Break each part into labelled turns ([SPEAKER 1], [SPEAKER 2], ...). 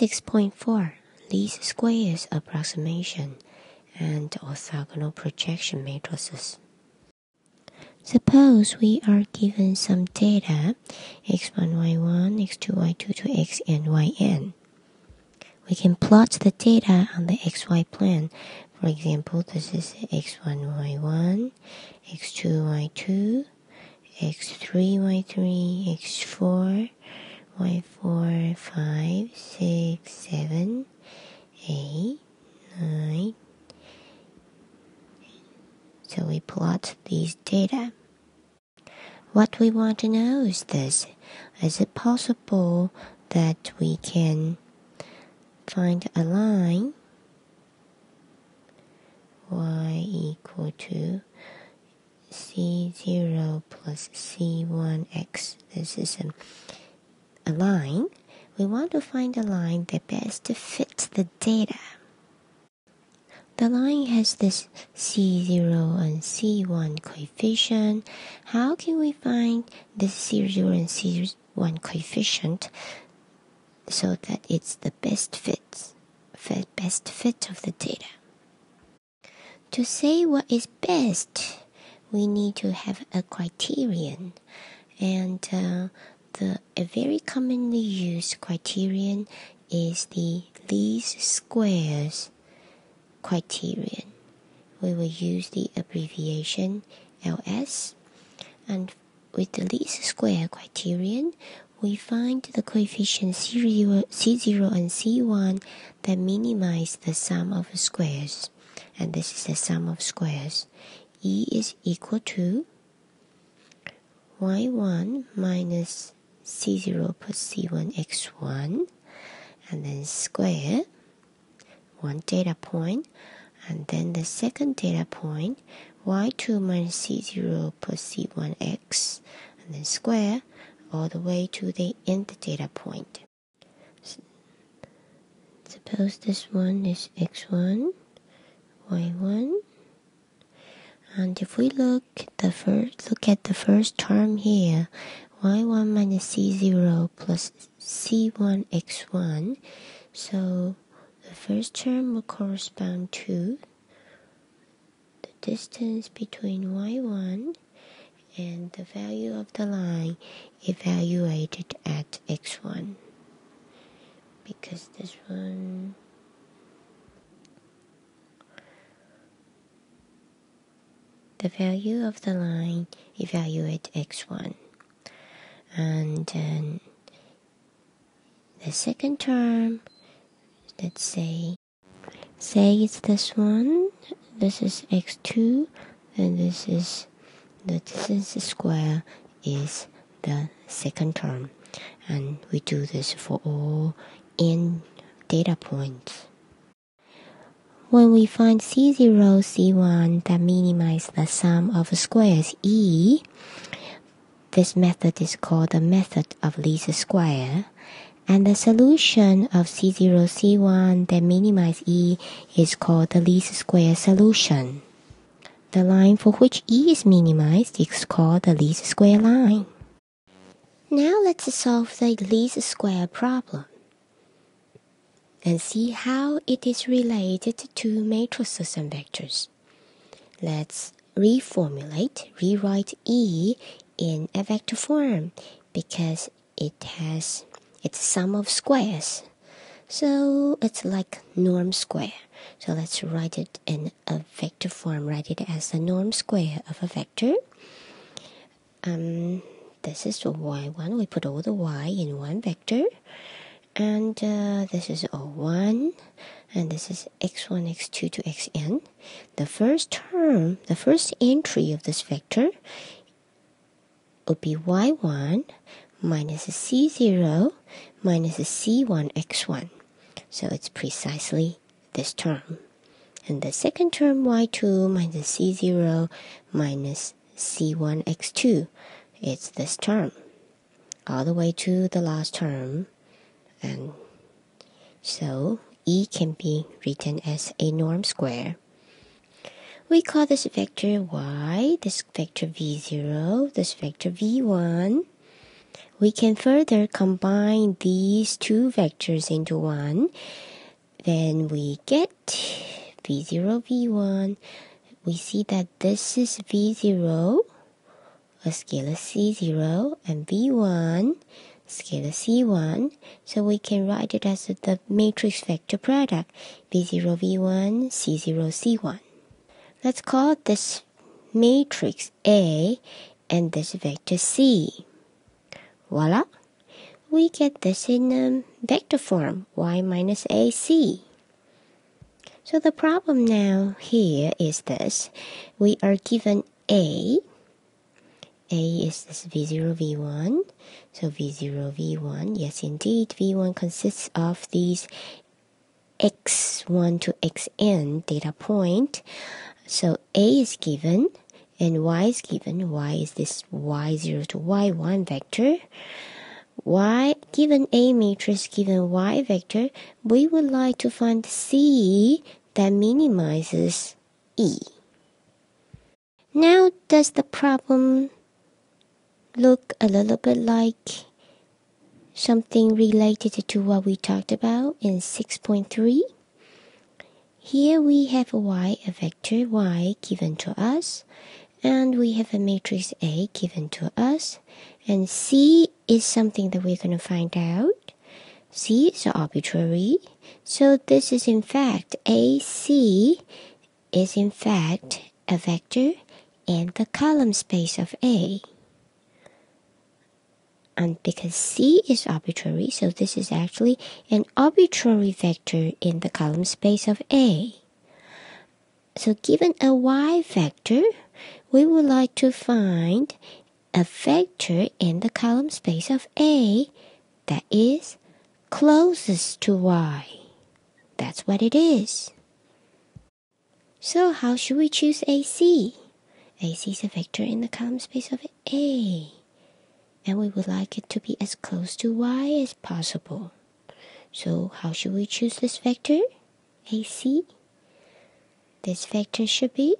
[SPEAKER 1] 6.4 Least Squares Approximation and Orthogonal Projection Matrices. Suppose we are given some data x1, y1, x2, y2 to xn, yn. We can plot the data on the xy plane. For example, this is x1, y1, x2, y2, x3, y3, x4, y4, 5, 6, 7, 8, 9. So we plot these data. What we want to know is this. Is it possible that we can find a line y equal to c0 plus c1x. This is a, a line. We want to find a line that best fits the data. The line has this C0 and C1 coefficient. How can we find this C0 and C1 coefficient so that it's the best fit, best fit of the data? To say what is best, we need to have a criterion, and uh, the a very commonly used criterion is the least squares criterion. We will use the abbreviation LS, and with the least square criterion, we find the coefficients C0, C0 and C1 that minimize the sum of squares, and this is the sum of squares. E is equal to y1 minus c0 plus c1 x1 and then square one data point and then the second data point y2 minus c0 plus c1x and then square all the way to the end data point. Suppose this one is x1, y1, and if we look the first look at the first term here, y1 minus c0 plus c1 x1. So the first term will correspond to the distance between y1 and the value of the line evaluated at x1 because this one the value of the line evaluate x1 and then the second term let's say say it's this one this is x2 and this is the distance square is the second term. And we do this for all n data points. When we find C0, C1 that minimize the sum of squares E, this method is called the method of least square. And the solution of C0, C1 that minimize E is called the least square solution. The line for which E is minimized is called the least square line. Now let's solve the least square problem and see how it is related to matrices and vectors. Let's reformulate, rewrite E in a vector form because it has its sum of squares. So it's like norm square. So let's write it in a vector form, write it as the norm square of a vector. Um, this is the y1. We put all the y in one vector and uh, this is O1 and this is x1 x2 to xn the first term the first entry of this vector would be y1 minus c0 minus c1 x1 so it's precisely this term. And the second term y2 minus c0 minus c1 x2 it's this term all the way to the last term. And so E can be written as a norm square. We call this vector y, this vector v0, this vector v1. we can further combine these two vectors into one. Then we get v0, v1. We see that this is v0, a scalar c0, and v1, scalar c1. So we can write it as the matrix vector product, v0, v1, c0, c1. Let's call this matrix A and this vector C. Voila! We get this in um, vector form, y minus ac. So the problem now here is this. We are given A. A is this V0, V1. So V0, V1. Yes, indeed, V1 consists of these x1 to xn data point. So A is given and y is given. y is this y0 to y1 vector. y given A matrix given y vector, we would like to find C that minimizes E. Now, does the problem look a little bit like something related to what we talked about in 6.3? Here we have a y, a vector y given to us, and we have a matrix A given to us, and C is something that we're going to find out. C is arbitrary, so this is in fact AC is in fact a vector in the column space of A. And because C is arbitrary, so this is actually an arbitrary vector in the column space of A. So given a y vector, we would like to find a vector in the column space of A that is closest to y. That's what it is. So how should we choose AC? AC is a vector in the column space of A. And we would like it to be as close to y as possible. So how should we choose this vector? AC? This vector should be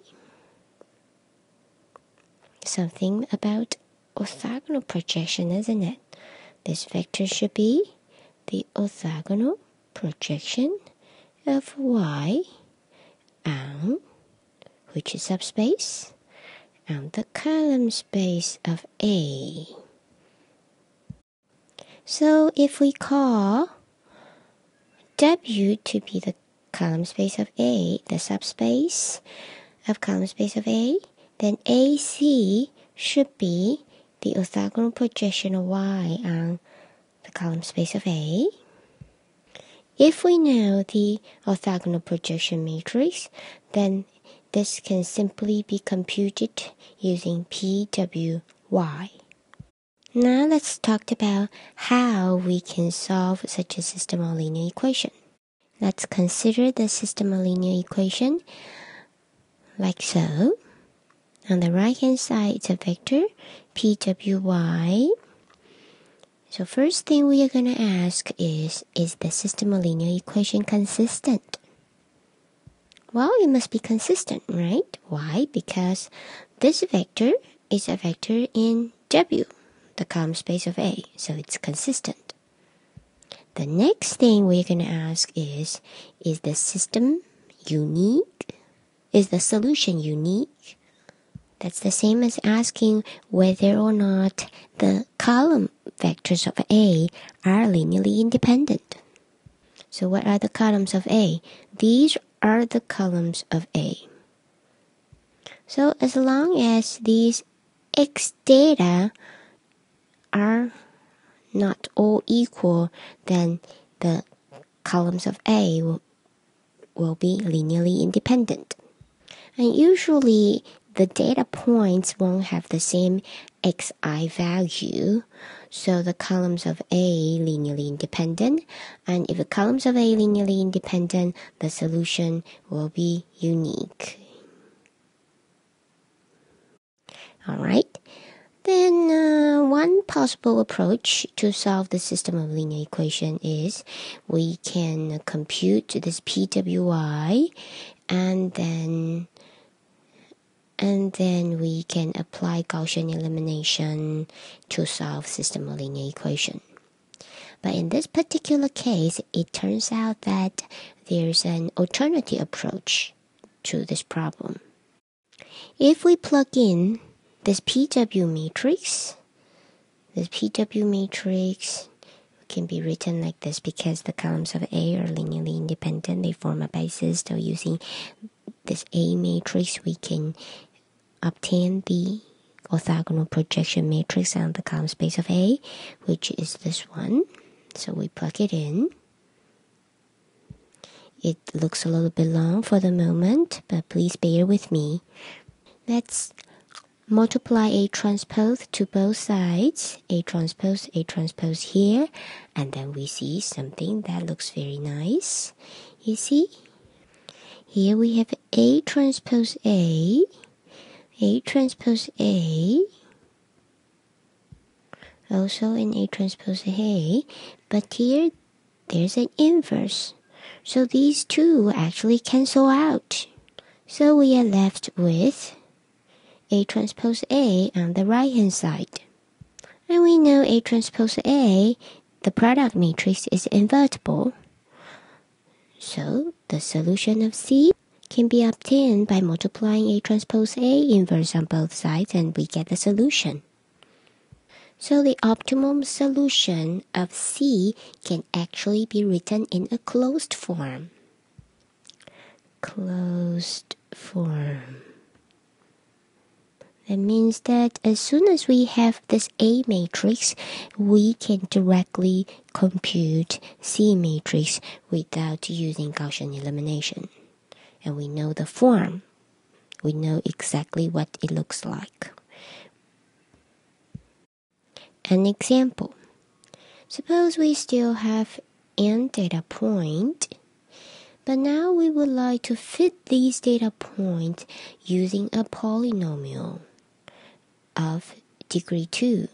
[SPEAKER 1] something about orthogonal projection, isn't it? This vector should be the orthogonal projection of y on which is subspace and the column space of A. So if we call W to be the column space of A, the subspace of column space of A, then AC should be the orthogonal projection of Y on the column space of A. If we know the orthogonal projection matrix, then this can simply be computed using PWY. Now let's talk about how we can solve such a system of linear equation. Let's consider the system of linear equation like so. On the right hand side, it's a vector PWY. So first thing we are going to ask is, is the system of linear equation consistent? Well, it must be consistent, right? Why? Because this vector is a vector in W, the column space of A, so it's consistent. The next thing we're going to ask is Is the system unique? Is the solution unique? That's the same as asking whether or not the column vectors of A are linearly independent. So, what are the columns of A? These are the columns of A. So, as long as these x data are not all equal, then the columns of A will, will be linearly independent. And usually the data points won't have the same xi value. So the columns of A linearly independent. And if the columns of A linearly independent, the solution will be unique. Alright. Then uh, one possible approach to solve the system of linear equation is we can compute this PWY and then and then we can apply Gaussian elimination to solve system of linear equation. But in this particular case, it turns out that there's an alternative approach to this problem. If we plug in this PW matrix, this PW matrix can be written like this because the columns of A are linearly independent. They form a basis. So using this A matrix, we can obtain the orthogonal projection matrix on the column space of A, which is this one. So we plug it in. It looks a little bit long for the moment, but please bear with me. Let's multiply A transpose to both sides, A transpose, A transpose here, and then we see something that looks very nice. You see? Here we have A transpose A, A transpose A, also in A transpose A, but here there's an inverse. So these two actually cancel out. So we are left with A transpose A on the right hand side. And we know A transpose A, the product matrix is invertible. So the solution of C can be obtained by multiplying A transpose A inverse on both sides and we get the solution. So the optimum solution of C can actually be written in a closed form. Closed form. That means that as soon as we have this A matrix, we can directly compute C matrix without using Gaussian elimination. And we know the form. We know exactly what it looks like. An example. Suppose we still have n data point, but now we would like to fit these data points using a polynomial of degree 2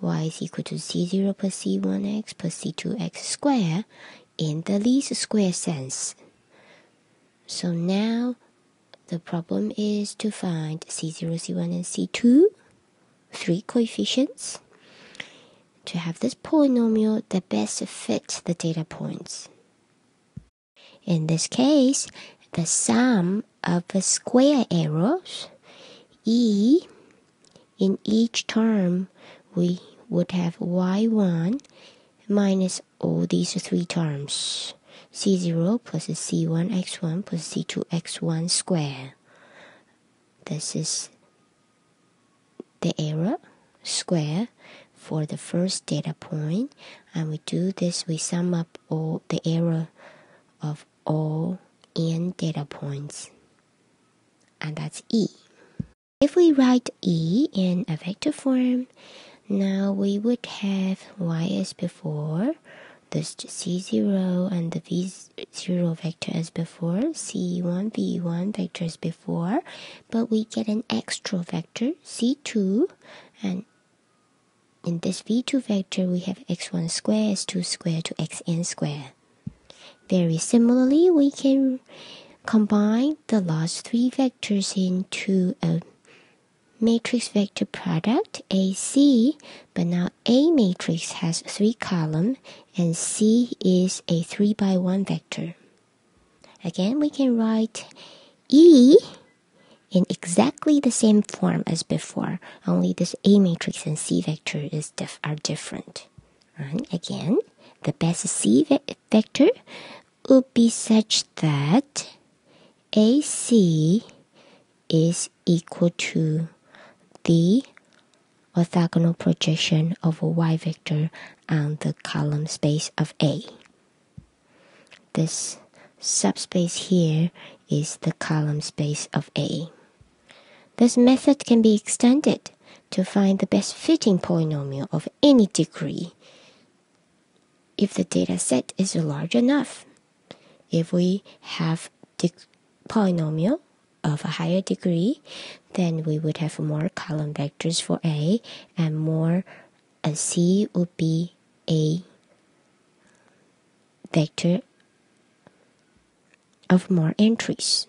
[SPEAKER 1] y is equal to c0 plus c1x plus c2x squared in the least square sense. So now the problem is to find c0, c1, and c2, three coefficients to have this polynomial that best fits the data points. In this case, the sum of the square errors, e, in each term, we would have y1 minus all these three terms, c0 plus c1 x1 plus c2 x1 square. This is the error square for the first data point and we do this we sum up all the error of all n data points. And that's e if we write e in a vector form now we would have y as before the c0 and the v0 vector as before c1 v1 vector as before but we get an extra vector c2 and in this v2 vector, we have x1 squared is 2 squared to xn squared. Very similarly, we can combine the last three vectors into a matrix vector product AC, but now A matrix has three columns and C is a 3 by 1 vector. Again, we can write E in exactly the same form as before, only this A matrix and C vector is are different. And again, the best C ve vector would be such that AC is equal to the orthogonal projection of a y vector on the column space of A. This subspace here is the column space of A. This method can be extended to find the best fitting polynomial of any degree if the data set is large enough. If we have the polynomial of a higher degree, then we would have more column vectors for A and more a C would be a vector of more entries.